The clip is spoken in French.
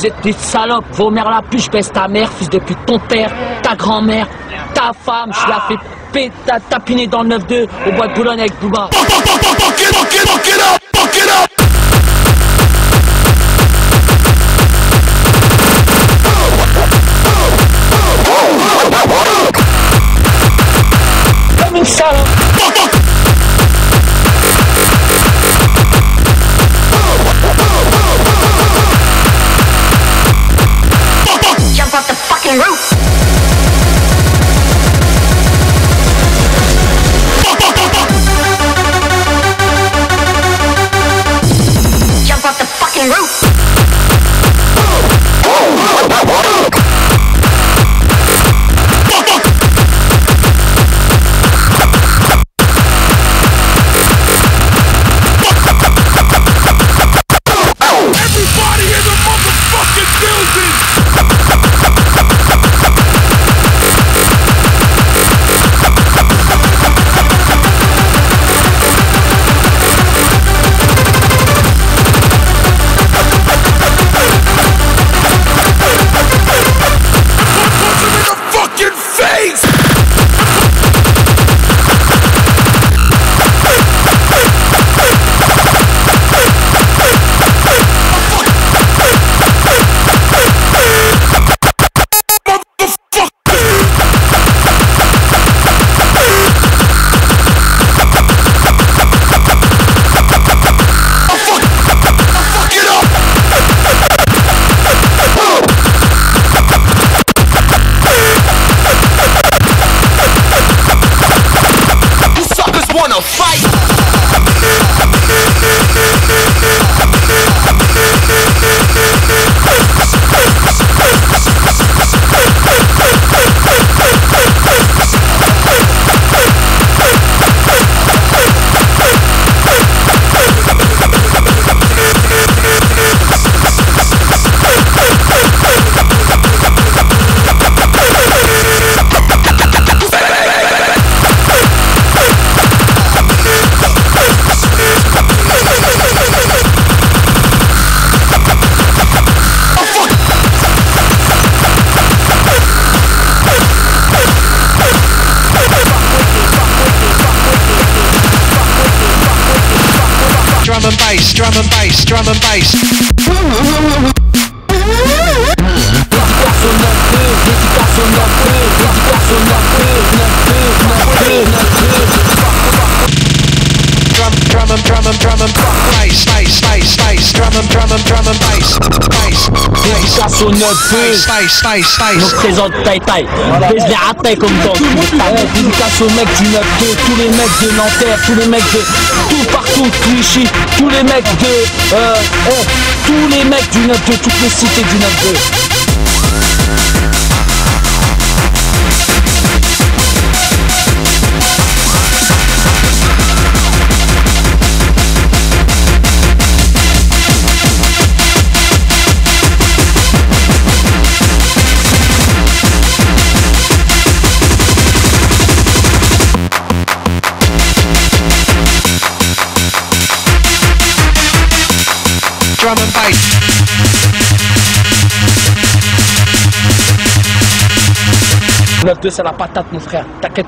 Vous êtes des salopes, vomir la pluie, je baisse ta mère, fils de pute, ton père, ta grand-mère, ta femme, je la fais péter, ta tapiner dans le 9-2 au bois de Boulogne avec Bouba. Comme une salope. Drum and bass, drum and bass, drum and bass. Dédicace au 9-2, Drum, drum and drum and drum and bass, bass, bass, bass. Drum and drum and drum and bass, bass, bass, Dédicace au 9-2. bass, bass, bass, Je me bass. présente taille taille, baise les ratais comme dans Ouais, Dédicace aux mecs du 9-2, tous les mecs de Nanterre, tous les mecs de tout partout, Clichy, tous les mecs de euh, eh, tous les mecs du 9-2, toutes les cités du 9-2. 9-2 c'est la patate mon frère, t'inquiète